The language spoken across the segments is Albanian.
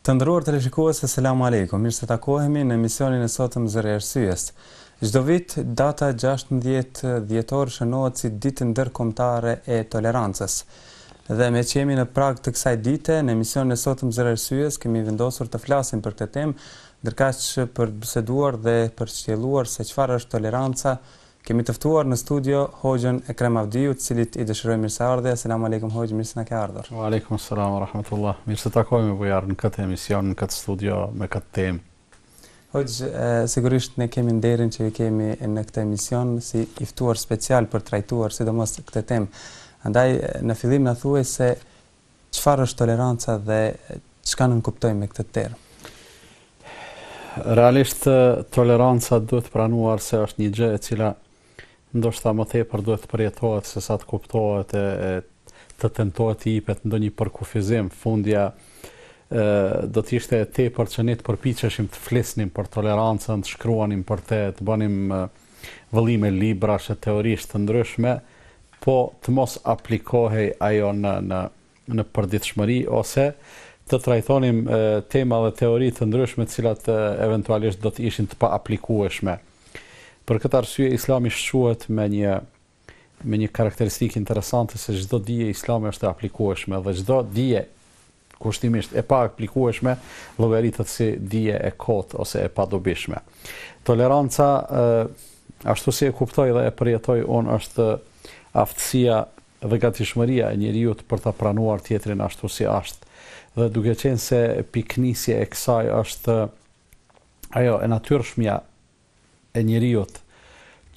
Të nderuar teleshikues esselamu alejkum, mirë se takohemi në emisionin e sotëm Zëri i Arsyes. Çdo vit, data gjashtëmbëdhjetë dhjetor shënohet si Ditë Ndërkombëtare e Tolerancës. Dhe meqë jemi në prag të kësaj dite, në emisionin e sotëm Zëri i Arsyes kemi vendosur të flasim për këtë temë, ndërkaq për të biseduar dhe për të shtjelluar se çfarë është toleranca Kemi të ftuar në studio Hoxhën Ekrem Avdiu, të cilit i dëshiroj mirëseardhje. Selamu alejkum Hoxhë, mirë se na ke ardhur. Wa alejkum selam wa rahmetullah. Mirë se takohemi Bujar në këtë emision, në këtë studio me këtë temë. Hoxhë, sigurisht ne kemi nderin që ju kemi në këtë emision si i ftuar special për të trajtuar sidomos këtë temë. Andaj në fillim na thuaj se Çfarë është toleranca dhe çka nënkuptojmë me këtë term? Realisht toleranca duhet pranuar se është një gjë e cila ndoshta më tepër duhet të përjetohet se sa të kuptohet e të tentohet të jipet ndonjë përkufizim fundja do të ishte e tepër që ne të përpiqeshim të flisnim për tolerancën, të shkruanim për të, të bënim vëllime librash e teorish të ndryshme po të mos aplikohej ajo në në në përditshmëri ose të trajtonim tema dhe teori të ndryshme të cilat eventualisht do të ishin të paaplikueshme. Për këtë arsye Islami shquhet me një me një karakteristikë interesante se çdo dije islame është e aplikueshme dhe çdo dije kushtimisht e paaplikueshme llogaritet si dije e kotë ose e padobishme. Toleranca ashtu si e kuptoj dhe e përjetoj unë është aftësia dhe gatishmëria e njeriut për ta pranuar tjetrin ashtu si ashtë. Dhe duke qenë se pikënisje e kësaj është ajo e natyrshmja e njeriut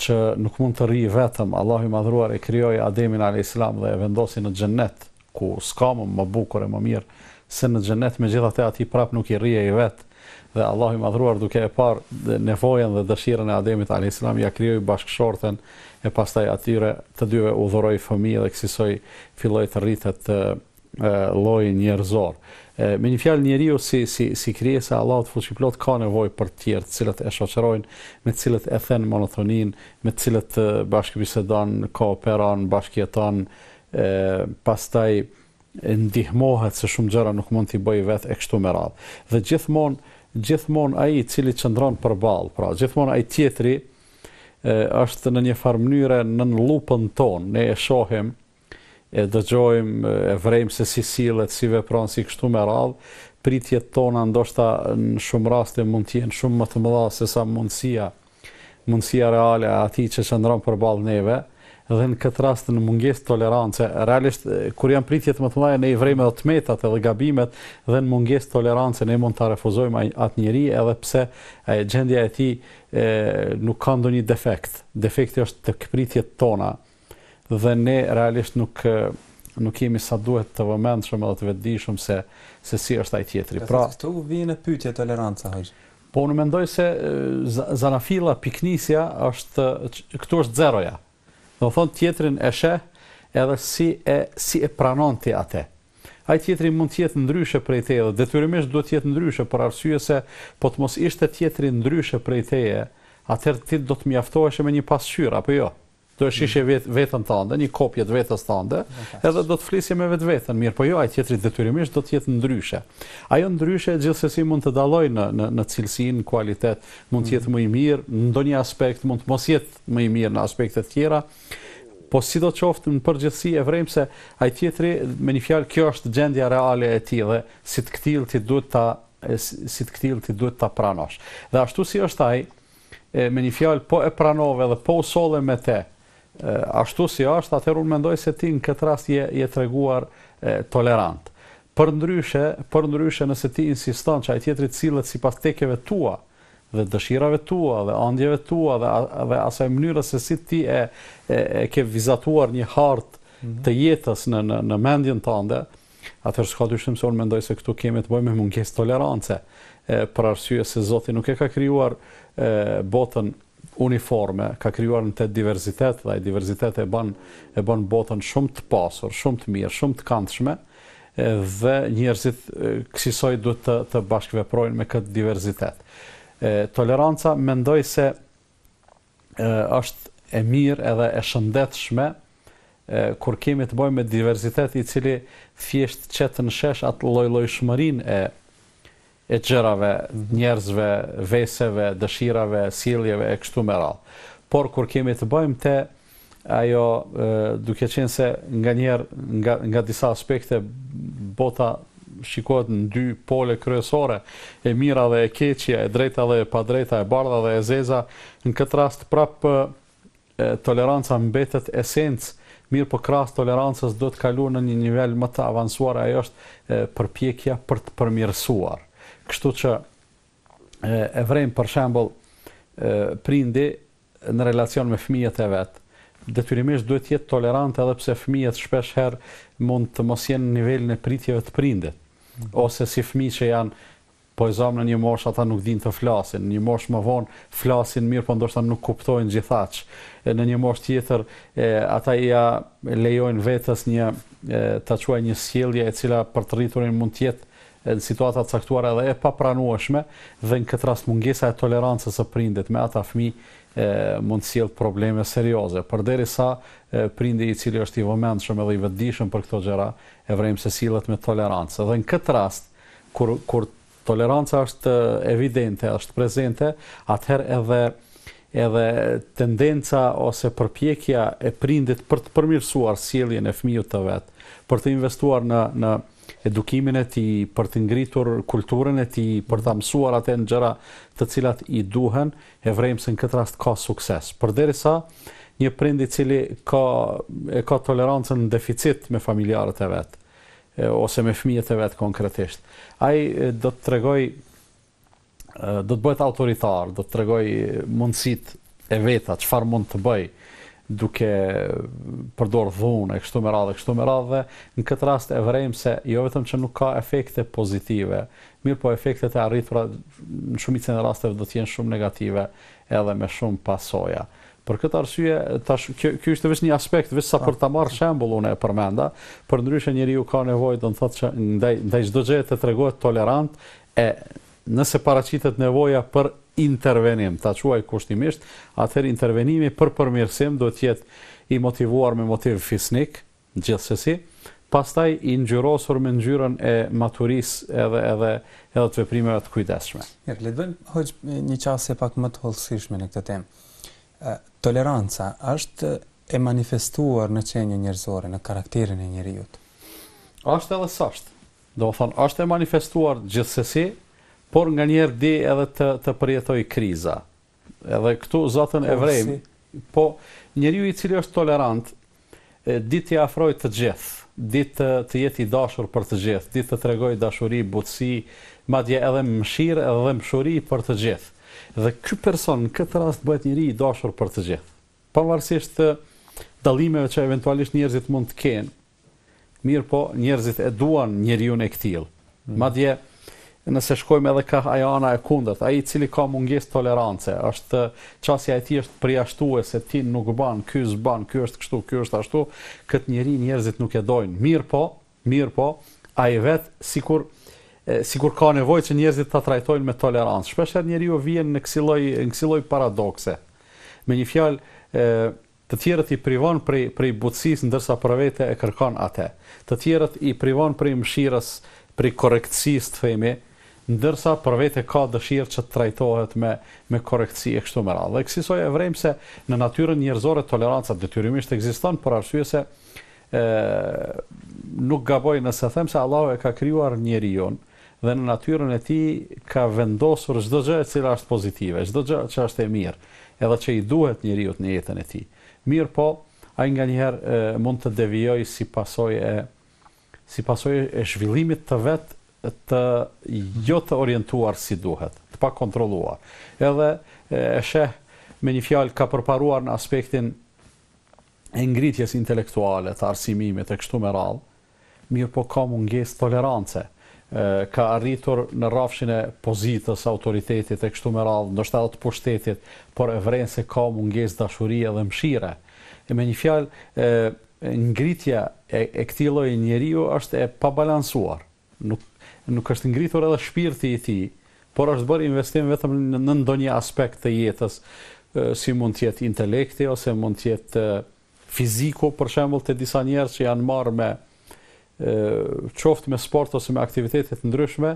që nuk mund të rrijë vetëm, Allahu i Madhëruar e krijoi Ademin alejselam dhe e vendosi në Xhennet, ku s'ka më më bukur e më mirë se në Xhennet, megjithatë atij prapë nuk i rrihej vetë dhe Allahu i Madhëruar duke e parë nevojën dhe dëshirën e Ademit alejselam ia krijoi bashkëshorten e pastaj atyre të dyve u dhuroi fëmijë dhe kësisoj filloi të rritet lloji njerëzor. Me një fjalë njeriu si si si krijesë e Allahut fuqiplot ka nevojë për të tjerë të cilët e shoqërojnë, me të cilët e thyen monotoninë, me të cilët bashkëbisedon, kooperon, bashkëjeton, e, pastaj ndihmohet se shumë gjëra nuk mund t'i bëjë vetë e kështu me radhë. Dhe gjithmonë gjithmonë ai i cili qëndron përballë, pra gjithmonë ai tjetri është në një farë mënyre nën llupën tonë, ne e shohim e dëgjojmë, e vrejmë se si sillet, si vepron, si kështu me radhë, pritjet tona ndoshta në shumë raste mund të jenë shumë më të mëdha se sa mundësia, mundësia reale e atij që qëndron përballë neve, dhe në këtë rast në mungesë tolerance, realisht kur janë pritjet më të mëdha ne i vrejmë edhe të metat edhe gabimet dhe në mungesë tolerance ne mund ta refuzojmë atë njeri edhe pse gjendja e tij nuk ka ndonjë defekt. Defekti është tek pritjet tona. Dhe ne realisht nuk nuk jemi sa duhet të vëmendshëm edhe të vetëdijshëm se se si është ai tjetri. Pra, këtu vjen në pyetje toleranca, hoxhë. Po unë mendoj se zanafilla piknisja është këtu është zeroja. Domethënë tjetrin e sheh edhe si e si e pranon ti atë. Ai tjetri mund të jetë ndryshe prej teje dhe detyrimisht duhet të jetë ndryshe për arsye se po të mos ishte tjetri ndryshe prej teje, atëherë ti do të mjaftoheshe me një pasqyrë apo jo? Do e shihje veten tënde, një kopje të vetes tënde, edhe do të flisje me vetveten, mirëpo jo ai tjetri detyrimisht do të jetë ndryshe. Ajo ndryshe gjithsesi mund të dallojë në në në cilësinë, në kualitet, mund të jetë më i mirë, në ndonjë aspekt mund të mos jetë më i mirë në aspekte të tjera. Po sidoqoftë në përgjithësi e vrem se ai tjetri me një fjalë kjo është gjendja reale e tij dhe si të këtill ti duhet ta si të këtill ti duhet ta pranosh. Dhe ashtu si është ai, e me një fjalë po e pranove dhe po u solle me te ashtu si është, atëherë unë mendoj se ti në këtë rast je je treguar tolerant. Përndryshe, përndryshe nëse ti insiston që ai tjetri të sillet sipas tekeve tua dhe dëshirave tua dhe ëndjeve tua dhe dhe asaj mënyrës se si ti e e, e ke vizatuar një hartë mhm. të jetës në në në mendjen tënde, atëherë s'ka dyshim se unë mendoj se këtu kemi të bëjmë me mungesë tolerance, për arsye se Zoti nuk e ka krijuar botën uniforme, ka krijuar në të diverzitet dhe ai diverzitet e bën e bën botën shumë të pasur, shumë të mirë, shumë të këndshme dhe njerëzit kësisoj duhet të të bashkëveprojnë me këtë diverzitet. Toleranca mendoj se është e mirë edhe e shëndetshme kur kemi të bëjmë me diverzitet i cili thjesht qet në shesh atë llojllojshmërinë e e gjërave, njerëzve, veseve, dëshirave, sjelljeve e kështu me radhë. Por kur kemi të bëjmë te Ajo, duke qenë se nganjëherë nga nga disa aspekte bota shikohet në dy pole kryesore, e mira dhe e keqja, e drejta dhe e padrejta, e bardha dhe e zeza, në këtë rast prapë toleranca mbetet esencë, mirëpo krahas tolerancës duhet kaluar në një nivel më të avansuar, ajo është përpjekja për të përmirësuar. Kështu që e vrem për shembull prindi në relacion me fëmijët e vet, detyrimisht duhet të jetë tolerant edhe pse fëmijët shpesh herë mund të mos jenë në nivelin e pritjeve të prindit, ose si fëmijë që janë po e zamë në një moshë ata nuk dinë të flasin, në një moshë më vonë flasin mirë po ndoshta nuk kuptojnë gjithaq, në një moshë tjetër ata ia lejojnë vetes një ta quaj një sjellje e cila për të rriturin mund të jetë Në situata të caktuara edhe e papranueshme dhe në këtë rast mungesa e tolerancës së prindit me ata fëmijë mund të sjellë probleme serioze. Përderisa prindi i cili është i vëmendshëm edhe i vetëdijshëm për këto gjëra, e vrejmë se sillet me tolerancë. Dhe në këtë rast, kur kur toleranca është evidente, është prezente, atëherë edhe edhe tendenca ose përpjekja e prindit për të përmirësuar sjelljen e fëmijës të vet, për të investuar në në edukimin e tij, për të ngritur kulturën e tij, për ta mësuar atë në gjëra të cilat i duhen, e vrejmë se në këtë rast ka sukses. Përderisa një prind i cili ka e ka tolerancën në deficit me familjarët e vet ose me fëmijët e vet konkretisht, ai do të tregojë do të bëhet autoritar, do të tregojë mundësitë e veta, çfarë mund të bëjë duke përdorë dhunë e kështu me radhë, kështu me radhë dhe në këtë rast e vërejmë se jo vetëm që nuk ka efekte pozitive, mirëpo efektet e arritura në shumicën e rasteve do të jenë shumë negative edhe me shumë pasoja. Për këtë arsye, tash kjo ky ishte vetëm një aspekt, vetëm sa për ta marrë shembull unë e përmenda, përndryshe njeriu ka nevojë, do të thotë që ndaj ndaj çdo gjëje të tregohet tolerant E, nëse paraqitet nevoja për intervenim, ta quaj kushtimisht, atëherë intervenimi për përmirësim duhet të jetë i motivuar me motiv fisnik, gjithsesi, pastaj i ngjyrosur me ngjyrën e maturisë edhe edhe edhe të veprimeve të kujdesshme. Mirë, le të bëjmë hoxhë një qasje pak më të hollësishme në këtë temë. Ë, toleranca është e manifestuar në qenien njerëzore, në karakterin e njeriut. Është edhe s'është. Domethënë, është e manifestuar gjithsesi, por nganjëherë di edhe të të përjetojë kriza. Edhe këtu Zotin e vrejmë. Po, njeriu i cili është tolerant, di t'i afrojë të gjithë, di të të jetë i dashur për të gjithë, di të tregojë dashuri, butësi, madje edhe mëshirë edhe mshuri për të gjithë. Dhe ky person në këtë rast bëhet njeri i dashur për të gjithë. Pavarësisht dallimeve që eventualisht njerëzit mund të kenë, Mirëpo, njerëzit e duan njeriun e këtillë. Madje, nëse shkojmë edhe kah ajo ana e kundërt, ai i cili ka mungesë tolerance, është, qasja e tij është përjashtuese, ti nuk ban, ky s'ban, ky është kështu, ky është ashtu, këtë njeri njerëzit nuk e dojnë. Mirëpo, mirëpo, ai vetë sikur, sikur ka nevojë që njerëzit ta trajtojnë me tolerancë. Shpeshherë njeriu vjen në kësi lloj, në kësi lloj paradokse. Me një fjalë, Të tjerët i privon prej prej butësisë ndërsa për vete e kërkon atë. Të tjerët i privon prej mëshirës, prej korrektësisë të themi, ndërsa për vete ka dëshirë që të trajtohet me me korrektësi e kështu me radhë. Dhe kësisoj e vrejmë se në natyrën njerëzore toleranca detyrimisht ekziston për arsye se e, nuk gaboj nëse them se Allahu e ka krijuar njeriun, dhe në natyrën e tij ka vendosur çdo gjë e cila është pozitive, çdo gjë që është e mirë, edhe që i duhet njeriut në jetën e tij. Mirëpo, ai nganjëherë mund të devijojë si pasojë e si pasojë e zhvillimit të vet të jo të orientuar si duhet, të pakontrolluar. Edhe e sheh me një fjalë ka përparuar në aspektin e ngritjes intelektuale, të arsimimit e kështu me radhë, mirëpo ka mungesë tolerance, ka arritur në rrafshin e pozitës, autoritetit e kështu me radhë, ndoshta edhe të pushtetit, por e vren se ka mungesë dashurie dhe mëshire. Me një fjalë, ngritja e këtij lloji njeriu është e pabalansuar. Nuk nuk është ngritur edhe shpirti i tij, por është bërë investim vetëm në ndonjë aspekt të jetës, si mund të jetë intelekti ose mund të jetë fiziku, për shembull te disa njerëz që janë marrë me qoftë me sport ose me aktivitete të ndryshme,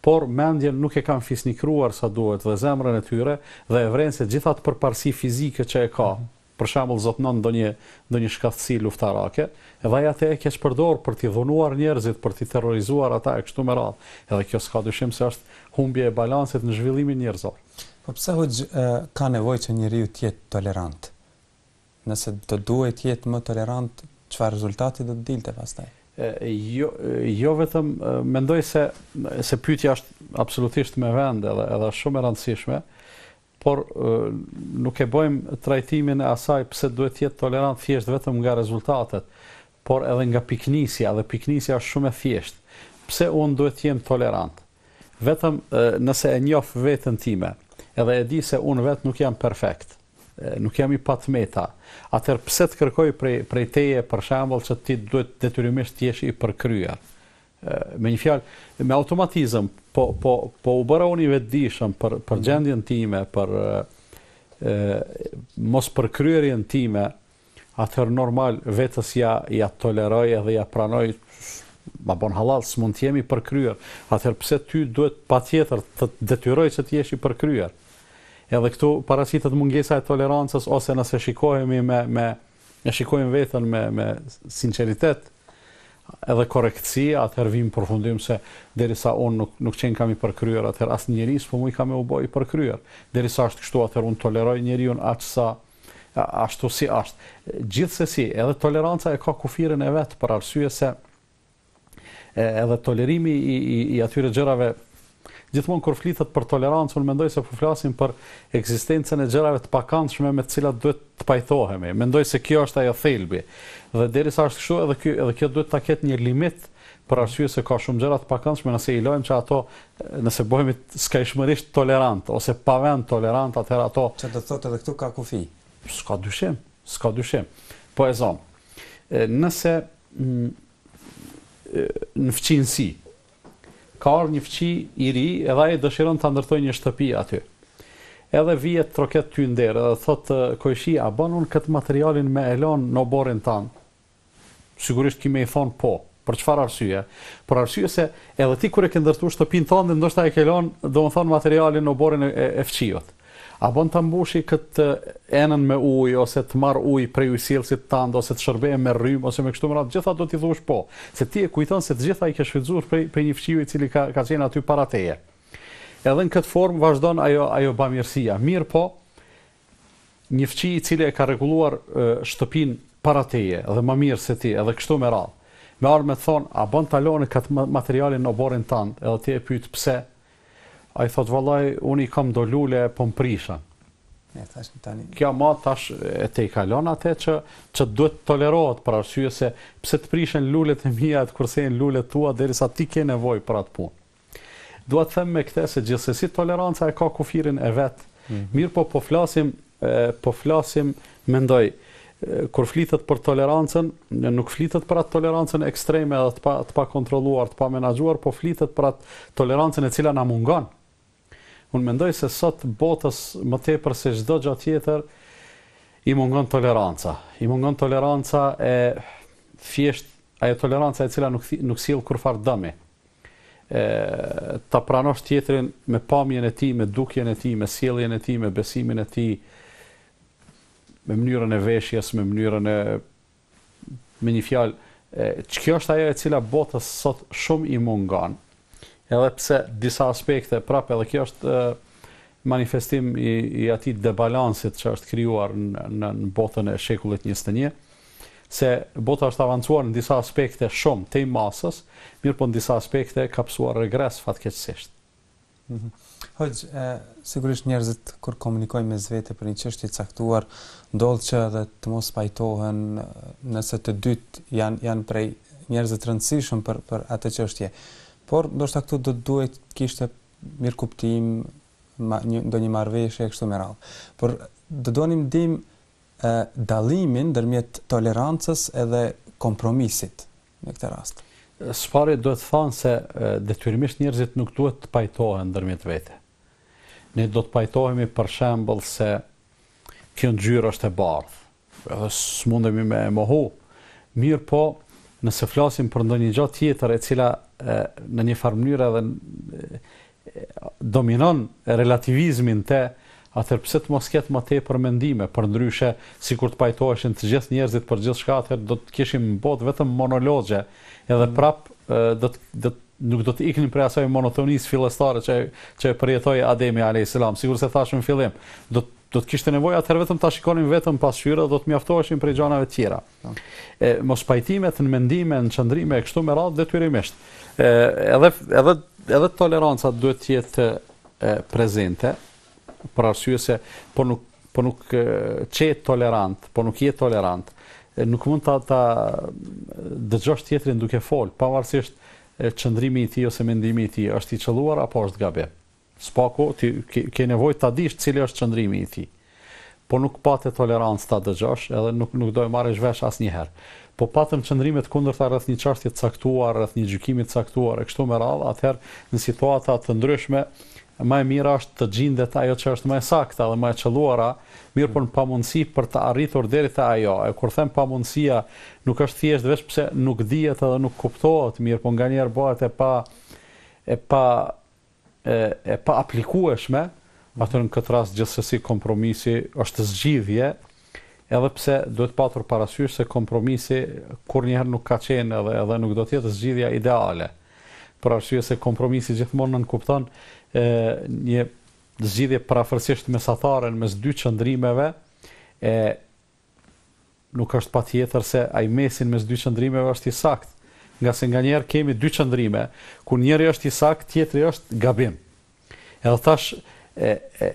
por mendjen nuk e kanë fisnikruar sa duhet dhe zemrën e tyre dhe e vren se gjithë atë përparësi fizike që e ka, për shembull zotnon ndonjë ndonjë shkathtësi luftarake, edhe ai atë e keqpërdor për t'i dhunuar njerëzit, për t'i terrorizuar ata e kështu me radhë. Edhe kjo s'ka dyshim se është humbje e balancit në zhvillimin njerëzor. Po pse hoxhë ka nevojë që njeriu të jetë tolerant? Nëse do duhej të jetë më tolerant, çfarë rezultati do të dilte pastaj? Jo, jo vetëm, mendoj se se pyetja është absolutisht me vend edhe edhe është shumë e rëndësishme, por nuk e bojmë trajtimin e asaj pse duhet të jetë tolerant thjesht vetëm nga rezultatet, por edhe nga pikënisja dhe pikënisja është shumë e thjeshtë. Pse unë duhet të jem tolerant? Vetëm nëse e njof veten time, edhe e di se unë vetë nuk jam perfekt. Nuk jam i pa të meta. Atëherë pse të kërkoj prej prej teje për shembull që ti duhet detyrimisht të jesh i përkryer? Me një fjalë, me automatizëm po po po u bëra unë i vetëdijshëm për për mhm. gjendjen time, për ë mospërkryerjen time, atëherë normal vetës ja ja toleroj edhe ja pranoj ma bon hallall s'mund të jem i përkryer atëherë pse ty duhet patjetër të të detyroj që të jesh i përkryer edhe këtu paraqitet mungesa e tolerancës ose nëse shikohemi me me e shikojmë veten me me sinqeritet edhe korrektësi, atëherë vijmë n'përfundim se derisa unë nuk nuk qenkam i përkryer, atëherë asnjëri s'po mujka me u bë i përkryer. Derisa është kështu, atëherë unë toleroj njeriun aq sa ashtu si është. Gjithsesi, edhe toleranca e ka kufirin e vet për arsye se edhe tolerimi i i, i atyre gjërave gjithmonë kur flitet për tolerancë, unë mendoj se po flasim për ekzistencën e gjërave të pakëndshme me të cilat duhet të pajtohemi. Mendoj se kjo është ajo thelbi. Dhe derisa është kështu, edhe ky edhe kjo duhet ta ketë një limit për arsye se ka shumë gjëra të pakëndshme, nëse i lëmë që ato Nëse bëhemi skajshmërisht tolerant ose pa vend tolerant, atëherë ato Që do të thotë edhe këtu ka kufi? S'ka dyshim, s'ka dyshim. Po e zëmë. Nëse në fqinjësi ka ardhur një fqinj i ri, edhe ai dëshiron ta ndërtojë një shtëpi aty. Edhe vjen të troket ty n'derë dhe thotë kojshi a bën unë këtë materialin me e lon në oborrin tan. Sigurisht ki me i thënë po. Për çfarë arsye? Për arsye se edhe ti kur e ke ndërtu shtëpinë tënde ndoshta e ke lënë domethënë materialin në oborrin e fqinjit. A bën ta mbush këtë enën me ujë ose të marr ujë prej ujësjellësit tënd ose të shërbehem me rrymë ose me kështu me radhë, të gjitha do t'i thuash po. Se ti e kujton se të gjitha i ke shfrytëzuar prej prej një fqinji i cili ka ka qenë aty para teje. Edhe në këtë formë vazhdon ajo ajo bamirësia. Mirëpo, Një fqinj i cili e ka rregulluar shtëpinë para teje dhe më mirë se ti edhe kështu me radhë, me ardhë me të thënë, a bën ta lë këtë materialin në oborrin tënd edhe ti e pyet pse, ai thotë vallai unë i kam do lule po më prishen. Kjo ma tash e tejkalon atë që që duhet të tolerohet për arsye se pse të prishen lulet e mia e të kursehen lulet e tua derisa ti ke nevojë për atë punë. Dua të them me këtë se gjithsesi toleranca e ka kufirin e vet, mirëpo po flasim po flasim mendoj kur flitet për tolerancën, nuk flitet për atë tolerancën ekstreme edhe të pa të pakontrolluar, të pamenaxhuar, po flitet për atë tolerancën e cila na mungon. Unë mendoj se sot botës më tepër se çdo gjë tjetër i mungon toleranca. I mungon toleranca e thjeshtë ajo toleranca e cila nuk nuk sjell kurrfarë dëmi. e ta pranosh tjetrin me pamjen e tij, me dukjen e tij, me sjelljen e tij, me besimin e tij, me mënyrën e veshjes, me mënyrën e me një fjalë, kjo është ajo e cila botës sot shumë i mungon. Edhe pse disa aspekte prapë edhe kjo është manifestim i i atij debalansit që është krijuar në në botën e shekullit 21. se bota është avancuar në disa aspekte shumë tej masës, mirëpo në disa aspekte ka pësuar regres fatkeqësisht. Hoxh, sigurisht njerëzit kur komunikojnë mes vete për një çështje të caktuar, ndodh që edhe të mos pajtohen nëse të dytë janë janë prej njerëzve të rëndësishëm për për atë çështje. Por ndoshta këtu do të duhej të kishte mirëkuptim, ndonjë marrëveshje e kështu me radhë. Por do donim të dimë e dallimin ndërmjet tolerancës edhe kompromisit në këtë rast. Së pari duhet thënë se detyrimisht njerëzit nuk duhet të pajtohen ndërmjet vete. Ne do të pajtohemi për shembull se kjo ngjyrë është e bardhë, edhe s'mundemi me e mohu, mirëpo nëse flasim për ndonjë gjë tjetër e cila në një farë mënyre edhe dominon relativizmi te atëherë pse të mos ketë më tepër mendime, përndryshe sikur të pajtoheshin të gjithë njerëzit për gjithçka atëherë do të kishim në botë vetëm monologje edhe prapë do të do të nuk do të iknim prej asaj monotonisë fillestare që që e përjetoi Ademi alayhis salam, sikur se thashë në fillim, do të do të kishte nevojë atëherë vetëm ta shikonim veten në pasqyrë dhe do të mjaftoheshim prej gjanave të tjera. Mospajtimet në mendime, në qëndrime, e kështu me radhë, detyrimisht. Edhe toleranca duhet të jetë prezente, për arsye se po nuk po nuk qe tolerant, po nuk je tolerant, nuk mund të ta dëgjosh tjetrin duke folë, pavarësisht qëndrimi i tij ose mendimi i tij, është i qëlluar apo është gabim. Së paku, ti ke nevojë ta dish cili është qëndrimi i tij. Po nuk pate tolerancë ta dëgjosh, edhe nuk nuk do e marrësh vesh asnjëherë. Po patëm qëndrime të kundërta rreth një çështje të caktuar, rreth një gjykimi të caktuar e kështu me radhë, atëherë në situata të ndryshme më e mira është të gjindet ajo që është më e sakta dhe më e qëlluara, mirëpo në pamundësi për të arritur deri te ajo. E kur them pamundësia, nuk është thjesht veç pse nuk dihet edhe nuk kuptohet, mirëpo nganjëherë bëhet e pa e pa e paaplikueshme, atëherë në këtë rast gjithsesi kompromisi është zgjidhje, edhe pse duhet patur parasysh se kompromisi kurrnjëherë nuk ka qenë edhe edhe nuk do të jetë zgjidhja ideale. Për arsye se kompromisi gjithmonë nënkupton një zgjidhje përafërsisht mesatare në mes dy qëndrimeve e Nuk është patjetër se ai mesi mes dy qëndrimeve është i saktë, ngase nganjëherë kemi dy qëndrime, kur njëri është i saktë, tjetri është gabim. Edhe tash e, e,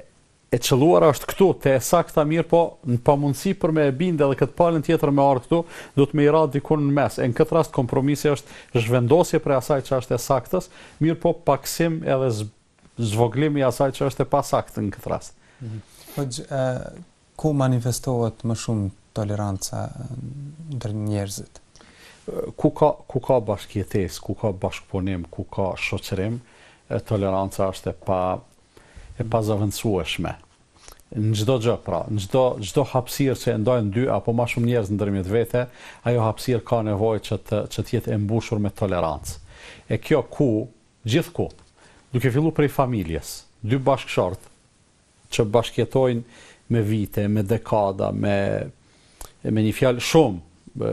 e qëlluara është këtu, te e sakta mirëpo në pamundësi për me e binde edhe këtë palën tjetër me ardhë këtu, duhet me i ra dikun në mes. E në këtë rast kompromisi është zhvendosje prej asaj që është e saktës, mirëpo paksim edhe zvoglimi i asaj që është e pasaktë në këtë rast. Mm -hmm. Po, Ku manifestohet më shumë toleranca ndër njerëzit? Ku ka, ku ka bashkëjetesë, ku ka bashkëpunim, ku ka shoqërim, toleranca është e pa, e pazëvendësueshme. Në çdo gjë, pra, në çdo, çdo hapësirë që e ndajnë dy apo më shumë njerëz ndërmjet vete, ajo hapësirë ka nevojë që të, që të jetë e mbushur me tolerancë. E kjo ku? Gjithku. Duke filluar prej familjes. Dy bashkëshortë, që bashkëjetojnë me vite, me dekada, me me një fjalë shumë,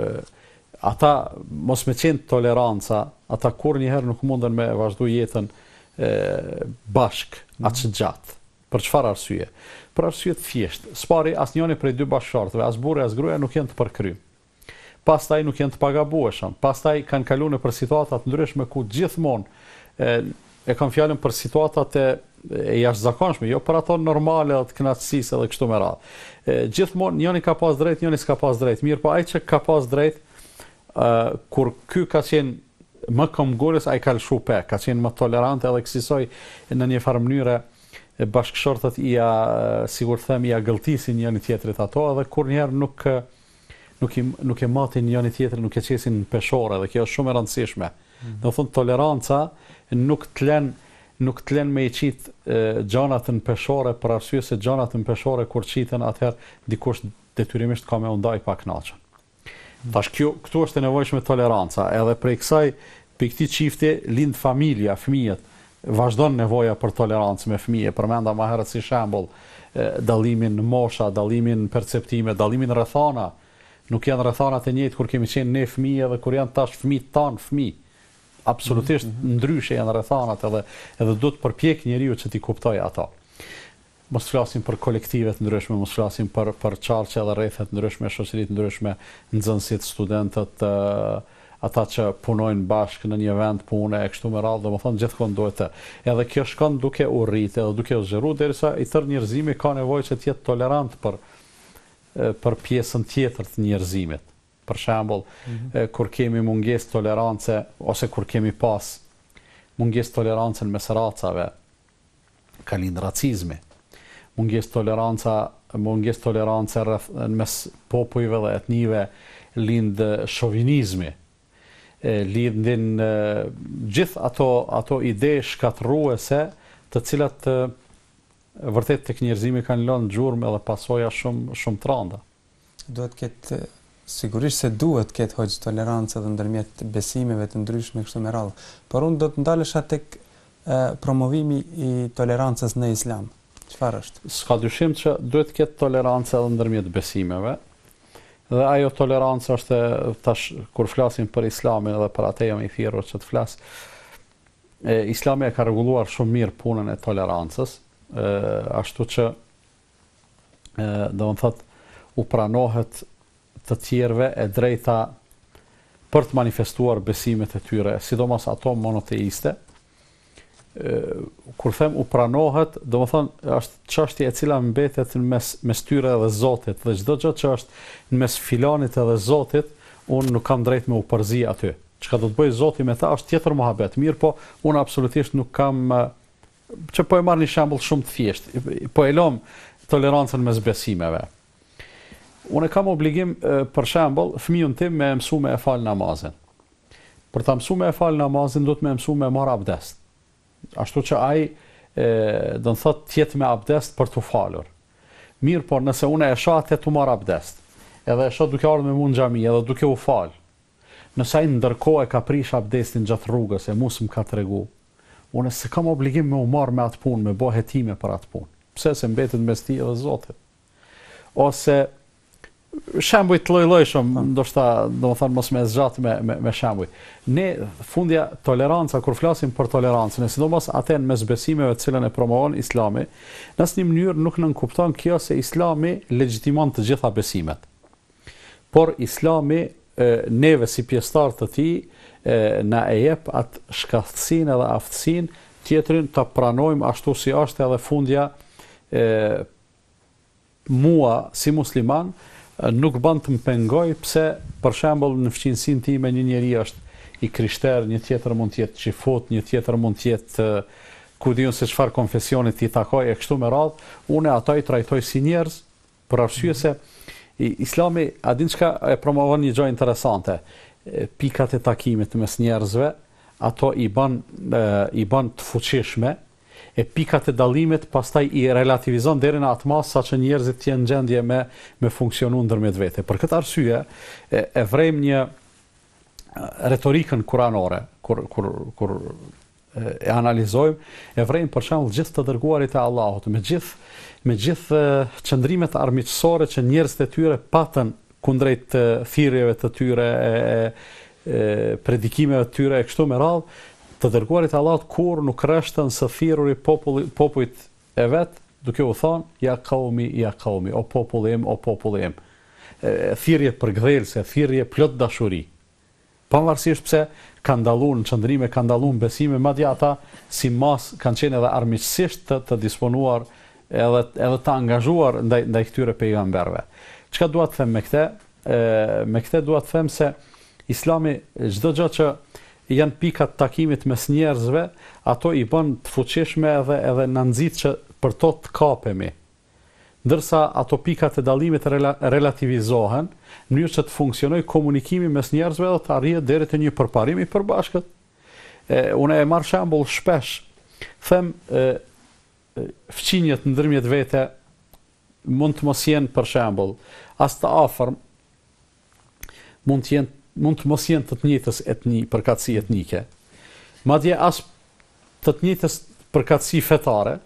ata mos me qenë toleranca, ata kurrnjëherë nuk mundën me vazhdu jetën e, bashk, mhm. aq gjatë. Për çfarë arsye? Për arsye të thjeshtë. S'pari as njëri prej dy bashkëshortëve, as burri as gruaja nuk janë të përkrymë. Pastaj nuk janë të pagabueshëm. Pastaj kanë kalu nëpër situata të ndryshme ku gjithmonë, e e kam fjalën për situatat e e jashtëzakonshme, jo për ato normale dhe të kënaqësisë edhe kështu me radhë. E, gjithmonë njëri ka pas drejt, njëri s'ka pas drejt. Mirëpo ai që ka pas drejt, ë kur ky ka qenë më këmbëngulës ai ka lëshu pe, ka qenë më tolerant edhe kësisoj në një farë mënyre bashkëshortët ia, sikur them, ia gëlltisin njëri tjetrit ato edhe kurrnjëherë nuk nuk i nuk e matin njëri tjetrin nuk e qesin në peshore dhe kjo është shumë e rëndësishme mm. do thon toleranca nuk të lën nuk të lën me i qit gjanat në peshore për arsye se gjanat në peshore kur qiten atëherë dikush detyrimisht ka me u nda i pakënaqur mm. tash kjo këtu është e nevojshme toleranca edhe prej kësaj Prej këtij çifti lind familja, fëmijët, vazhdon nevoja për tolerancë me fëmijë, e përmenda më herët si shembull, dallimin në mosha, dallimin në perceptime, dallimin në rrethana, nuk janë rrethanat e njëjtë kur kemi qenë ne fëmijë edhe kur janë tash fëmijët tanë fëmijë, absolutisht ndryshe janë rrethanat edhe edhe duhet të përpjekë njeriu që t'i kuptojë ato. Mos flasim për kolektive të ndryshme, mos flasim për për qarqe dhe rrethe të ndryshme, shoqëri të ndryshme, nxënësit, studentët, ata që punojnë bashkë në një vend pune e kështu me radhë, domethënë gjithkund duhet të. Edhe kjo shkon duke u rritë, edhe duke u zgjeru derisa i tërë njerëzimi ka nevojë që të jetë tolerant për për pjesën tjetër të njerëzimit. Për shembull, kur kemi mungesë tolerance ose kur kemi pas mungesë tolerance mes racave, ka lindë racizmi, mungesë toleranca, mungesë tolerance rreth në mes popujve dhe etnive, lind shovinizmi, lindin gjithë ato ato ide shkatërruese të cilat vërtet tek njerëzimi kanë lënë gjurmë edhe pasoja shumë shumë të rënda. Duhet të ketë sigurisht se duhet të ketë hoxhë tolerancë edhe ndërmjet besimeve të ndryshme e kështu me radhë, por unë do të ndalesha tek promovimi i tolerancës në Islam. Çfarë është? S'ka dyshim që duhet të ketë tolerancë edhe ndërmjet besimeve, dhe ajo tolerancë është tash kur flasim për Islamin dhe për atë jam i thirrur që të flas. Islami e ka rregulluar shumë mirë punën e tolerancës, ashtu që domethënë u pranohet të tjerëve e drejta për të manifestuar besimet e tyre, sidomos ato monoteiste. Kur them u pranohet, domethënë është çështje e cila mbetet në mes mes tyre dhe Zotit dhe çdo gjë që është në mes filanit dhe Zotit, unë nuk kam drejt me u përzi aty. Çka do të bëjë Zoti me ta është tjetër muhabet. Mirëpo, unë absolutisht nuk kam që po e marr një shembull shumë të thjeshtë, po e lëm tolerancën mes besimeve. Unë kam obligim, për shembull, fëmijën tim me mësu me e falë namazin. Për ta mësu me e falë namazin, duhet me mësu me marrë abdest. Ashtu që ai, domethënë, të jetë me abdest për të falur. Mirë, por nëse unë e shoh atë të marrë abdest, edhe e shoh duke ardhë me mu në xhami, edhe duke u falë, nëse ai ndërkohë e ka prish abdestin gjatë rrugës e mos më ka tregu, Unë s'kam obligim me u marrë me atë punë, me bo hetime për atë punë. Pse? Se mbetet mes tij edhe Zotit. Ose shembuj të lloj-llojshëm, po. ndoshta, domethënë mos me zgjat me me, me shembuj. E fundja toleranca kur flasim për tolerancën, e sidomos atë në mes besimeve të cilën e promovon Islami, në asnjë mënyrë nuk nënkupton kjo se Islami legjitimon të gjitha besimet. Por Islami neve si pjesëtarë të tij na e jep atë shkathtësinë edhe aftësinë tjetrin ta pranojmë ashtu si është edhe fundja e mua si musliman nuk bën të më pengojë pse për shembull në fqinjësinë time një njeri është i krishterë, një tjetër mund të jetë çifut, një tjetër mund të jetë ku di unë se çfarë konfesioni t'i takojë e kështu me radhë, unë ata i trajtoj si njerëz, Për arsye se Islami a din çka e promovon një gjë interesante. Pikat e takimit mes njerëzve, ato i bën i bën të fuqishme e pikat e dallimit pastaj i relativizon deri në atë masë sa që njerëzit të jenë në gjendje me, me funksionu ndërmjet vete. Për këtë arsye, e, e vrejmë në retorikën kuranore, kur, kur, kur e analizojmë, e vërejmë për shembull gjithë të dërguarit e Allahut, me gjithë me gjithë qëndrimet armiqësore që njerëzit e tyre patën kundrejt thirrjeve të tyre e, e predikimeve të tyre e kështu me radhë, të dërguarit e Allahut kurrë nuk rreshtën së thirruri popullit popujt e vet, duke u thonë ja kaumi ja kaumi, o populli im, o populli im. Thirrje përkëdhelëse, thirrje plot dashuri. Pavarësisht pse kanë dallu në qëndrime, kanë dallu në besime, madje ata si masë kanë qenë edhe armiqësisht të të disponuar edhe edhe të angazhuar ndaj ndaj këtyre pejgamberëve. Çka dua të them me këtë? Me këtë dua të them se Islami çdo gjë që janë pika të takimit mes njerëzve, ato i bën të fuqishme edhe edhe na nxit që për to të kapemi. ndërsa ato pikat e dallimit relativizohen, në mënyrë që të funksionojë komunikimi mes njerëzve dhe të arrihet deri te një përparim i përbashkët. Unë e marr shembull shpesh, them fqinjët ndërmjet vete mund të mos jenë për shembull as të afërm, mund të jenë mund të mos jenë të të njëjtës etni, përkatësi etnike. Madje as të të njëjtës përkatësi fetare,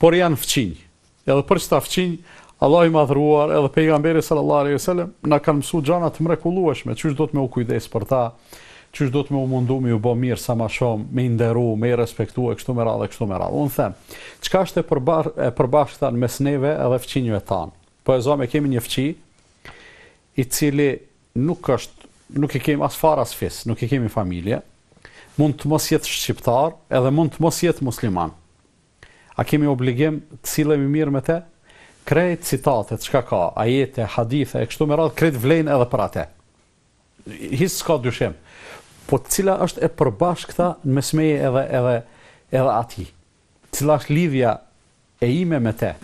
por janë fqinj, edhe për qëta fqinj, Allahu i Madhëruar edhe Pejgamberi sallallahu alejhi ve sellem na kanë mësu gjana të mrekullueshme, qysh duhet me u kujdes për ta, qysh duhet me u mundu me ju bo mirë sa ma shumë, me i nderu, me i respektu e kështu me radhë e kështu me radhë. Unë them, çka është e, përbar, e përbashkëta në mes neve edhe fqinjëve tanë? Po e zëmë kemi një fqi, i cili nuk është, nuk e kemi as farë as fis, nuk e kemi familje, mund të mos jetë shqiptar, edhe mund të mos jetë musliman. A kemi obligim të sillemi mirë me të? Krejt citatet çka ka, ajete, hadithe e kështu me radhë, krejt vlejnë edhe për atë. Hiç s'ka dyshim. Po cila është e përbashkëta në mes meje edhe edhe edhe atij? Cila është lidhja e ime me të?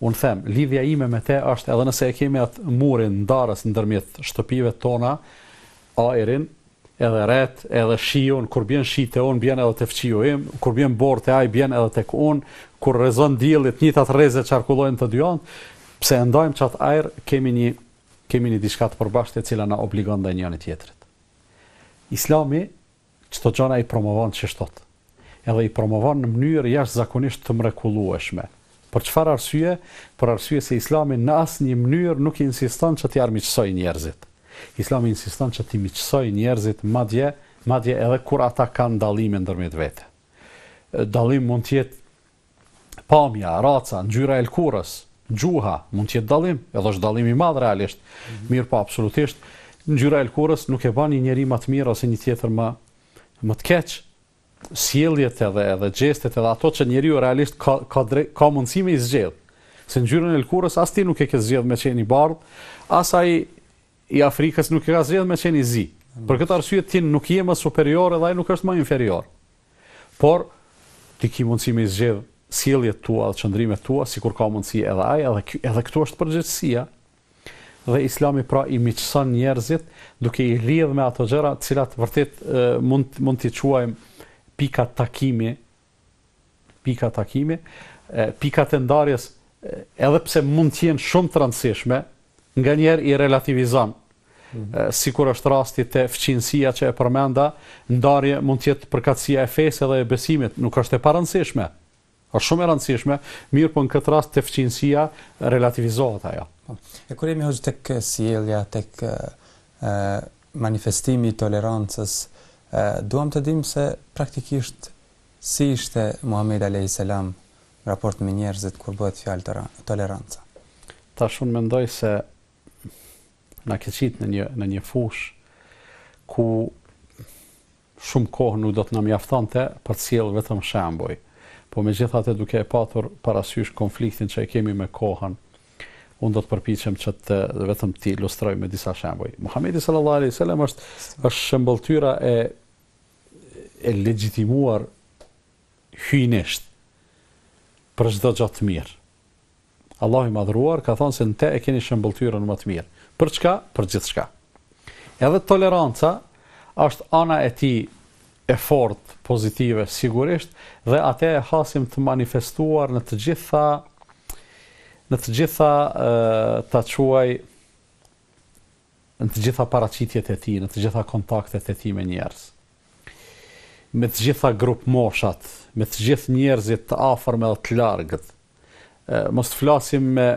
Unë them, lidhja ime me të është edhe nëse e kemi atë murin ndarës ndërmjet shtëpive tona, ajrin, edhe retë, edhe shiun, kur bjen shi te unë, bjen edhe te fqiu im, kur bjen borë te ai, bjen edhe tek unë, kur rrezon dielli, të njëjtat rreze qarkullojnë të dy anët, pse e ndajmë qat ajër, kemi një, kemi një diçka të përbashkët e cila na obligon ndaj njëri tjetrit. Islami çdo gjo na i promovon qishtu. edhe i promovon në mënyrë jashtëzakonisht të mrekullueshme. Për çfarë arsye? Për arsye se Islami në asnjë mënyrë nuk insiston që t'i armiqësojë njerëzit. Islami insiston që t'i miqësojë njerëzit madje madje edhe kur ata kanë dallime ndërmjet vete. Dallim mund të jetë Pamja, raca, ngjyra e lkurës, gjuha, mund të jetë dallim, edhe është dallim i madh realisht, mirëpo absolutisht ngjyra e lkurës nuk e bën një njeri më të mirë ose një tjetër më më të keq. Sjelljet edhe edhe gjestet edhe ato që njeriu realisht ka ka ka mundësi me i zgjedh. Se ngjyrën e lkurës as ti nuk e ke zgjedh me qenë i bardh, as ai i Afrikës nuk e ka zgjedh me qenë i zi. Për këtë arsye ti nuk je më superior edhe ai nuk është më inferior. Por, ti ki mundësi me i zgjedhë sjelljet tua dhe qëndrimet tua, sikur ka mundësi edhe ai, edhe, edhe këtu është përgjegjësia. Dhe Islami pra i miqëson njerëzit duke i lidhë me ato gjëra, të cilat vërtet mund mund t'i quajmë pika takimi, pika takimi, pikat e ndarjes edhe pse mund të jenë shumë të rëndësishme, nganjëherë i relativizon sikur është rasti te fqinjësia që e përmenda, ndarje mund të jetë përkatësia e fesë edhe e besimit, nuk është e parëndësishme, është shumë e rëndësishme, mirëpo në këtë rast te fqinjësia relativizohet ajo. E kur jemi hoxhë tek sjellja, tek manifestimi i tolerancës, duam të dimë se praktikisht si ishte Muhamedi alayhis salam në raport me njerëzit kur bëhet fjalë te toleranca. Tash unë mendoj se na ke qit në një në një fushë ku shumë kohë nuk do të na mjaftonte për të sjellë vetëm shembuj. Po megjithatë duke e patur parasysh konfliktin që e kemi me kohën, unë do të përpiqem që të vetëm ta ilustroj me disa shembuj. Muhamedi sallallahu alaihi wasallam është është shëmbëlltyra e e legjitimuar hyjnisht për çdo gjë të mirë. Allahu i Madhëruar ka thënë se në te e keni shëmbëlltyrën më të mirë. Për çka? Për gjithçka. Edhe toleranca është ana e tij e fortë, pozitive sigurisht dhe atë e hasim të manifestuar në të gjitha në të gjitha ta quaj Në të gjitha paraqitjet e tij, në të gjitha kontaktet e tij me njerëz, me të gjitha grupmoshat, me të gjithë njerëzit të afërm edhe të largët, mos të flasim me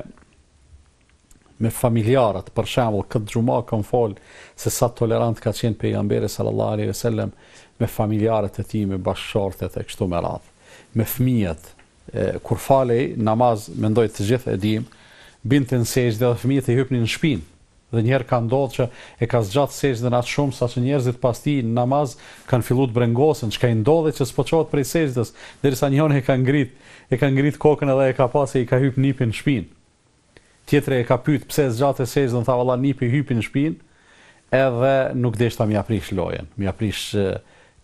me familjarët, për shembull, këtë xhuma kam fol se sa tolerant ka qenë pejgamberi sallallahu alaihi wasallam me familjarët e tij, me bashkëshortet e kështu me radhë, me fëmijët, E, kur falej, namaz, mendoj të gjithë e dimë, binte në sexhde dhe fëmijët i hypnin në shpinë. Dhe një herë ka ndodhë që e ka zgjatë sexhden aq shumë sa që njerëzit pas tij në namaz kanë fillu të brengosen, çka i ndodhi që s'po çohet prej sexhdes, derisa njëri e ka ngrit, e ka ngrit kokën edhe e ka pa se i ka hyp nipi në shpinë. Tjetri e ka pyet pse e zgjate sejdën tha valla nipi hypi në shpinë edhe nuk deshta mja prish lojën, mja prish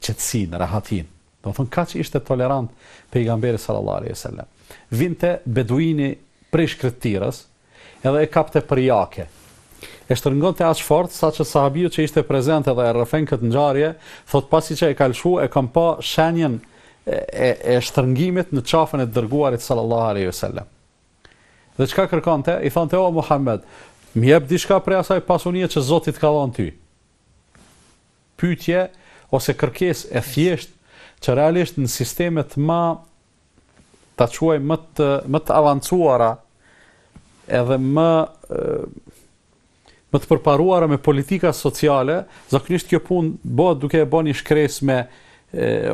qetësinë, rehatinë. Domethënë thonë kaq ishte tolerant Pejgamberi sallallahu alejhi ve selem. Vinte beduini prej shkretëtirës edhe e kapte për jake. E shtrëngonte aq fort saqë sahabiu që ishte prezent edhe e rrëfen këtë ngjarje, thotë pasi që e ka lëshu e kam pa shenjën e, e, e shtrëngimit në qafën e të dërguarit sallallahu alejhi ve selem. Dhe çka kërkonte? I thonte, O Muhammed, më jep diçka prej asaj pasunie që Zoti të ka dhënë ty. Pyetje ose kërkesë e thjeshtë që realisht në sistemet më, ta quajmë, më të më të avancuara edhe më më të përparuara me politika sociale, zakonisht kjo punë bëhet duke e bërë një shkresë me